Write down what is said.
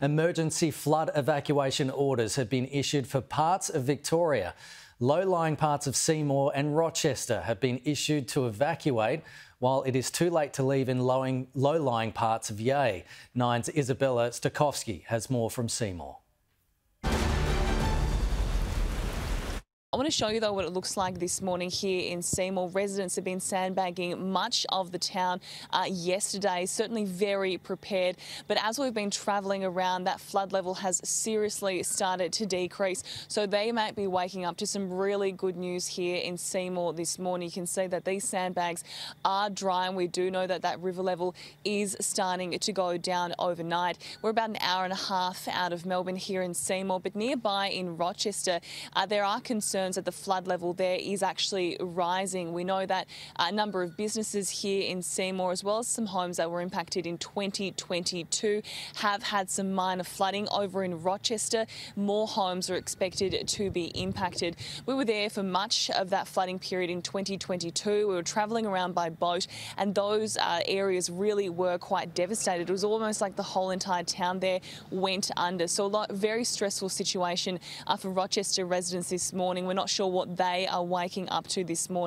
Emergency flood evacuation orders have been issued for parts of Victoria. Low-lying parts of Seymour and Rochester have been issued to evacuate, while it is too late to leave in low-lying parts of Yea. Nine's Isabella Stokowski has more from Seymour. I want to show you though what it looks like this morning here in Seymour. Residents have been sandbagging much of the town uh, yesterday, certainly very prepared. But as we've been travelling around, that flood level has seriously started to decrease. So they might be waking up to some really good news here in Seymour this morning. You can see that these sandbags are dry and we do know that that river level is starting to go down overnight. We're about an hour and a half out of Melbourne here in Seymour, but nearby in Rochester, uh, there are concerns concerns that the flood level there is actually rising. We know that a number of businesses here in Seymour, as well as some homes that were impacted in 2022, have had some minor flooding over in Rochester. More homes are expected to be impacted. We were there for much of that flooding period in 2022. We were travelling around by boat, and those uh, areas really were quite devastated. It was almost like the whole entire town there went under. So a lot, very stressful situation uh, for Rochester residents this morning. We're not sure what they are waking up to this morning.